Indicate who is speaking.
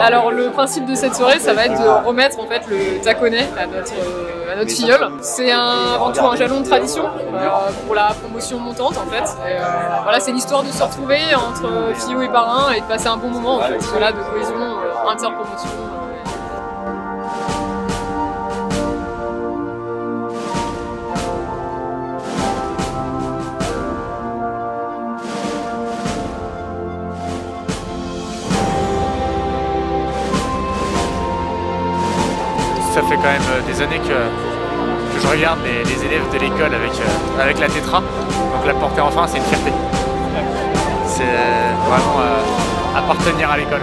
Speaker 1: Alors le principe de cette soirée, ça va être de remettre en fait le taconnet à notre, à notre filleule. C'est un, avant tout un jalon de tradition euh, pour la promotion montante en fait. Et, euh, voilà, c'est l'histoire de se retrouver entre filles et parrains et de passer un bon moment en fait, voilà, de cohésion euh, interpromotion.
Speaker 2: Ça fait quand même euh, des années que, je regarde les, les élèves de l'école avec, euh, avec la tétra. Donc la porter enfin, c'est une fierté. C'est euh, vraiment appartenir à l'école.